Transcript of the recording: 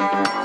Thank you.